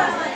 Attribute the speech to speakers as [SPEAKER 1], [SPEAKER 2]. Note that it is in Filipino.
[SPEAKER 1] Ah.